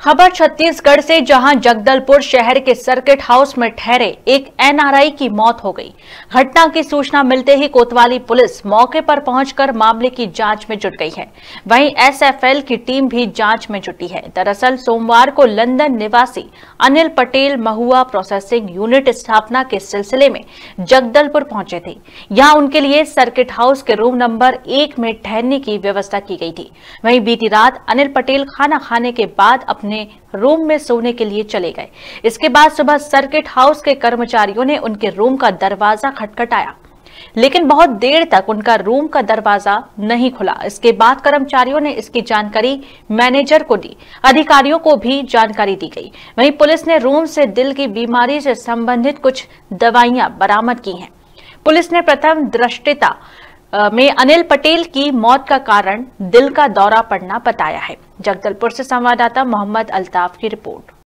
खबर छत्तीसगढ़ से, जहाँ जगदलपुर शहर के सर्किट हाउस में ठहरे एक एनआरआई की मौत हो गई। घटना की सूचना मिलते ही कोतवाली पुलिस मौके पर पहुंचकर मामले की जाँच में जुट गई है। वहीं एसएफएल की टीम भी जाँच में जुटी है। दरअसल, सोमवार को लंदन निवासी अनिल पटेल महुआ प्रोसेसिंग यूनिट स्थापना के सिलसिले में जगदलपुर पहुँचे थे। यहाँ उनके लिए सर्किट हाउस के रूम नंबर एक में ठहरने की व्यवस्था की गई थी। वहीं बीती रात अनिल पटेल खाना खाने के बाद अपने अपने रूम में सोने के लिए चले गए। इसके बाद सुबह सर्किट हाउस के कर्मचारियों ने उनके रूम का दरवाज़ा खटखटाया। लेकिन बहुत देर तक उनका रूम का दरवाज़ा नहीं खुला। इसके बाद कर्मचारियों ने इसकी जानकारी मैनेजर को दी। अधिकारियों को भी जानकारी दी गई। वहीं पुलिस ने रूम से दिल की बीमारी से संबंधित कुछ दवाइयाँ बरामद की हैं। पुलिस ने प्रथम दृष्टिता में अनिल पटेल की मौत का कारण दिल का दौरा पड़ना बताया है। जगदलपुर से संवाददाता मोहम्मद अल्ताफ की रिपोर्ट।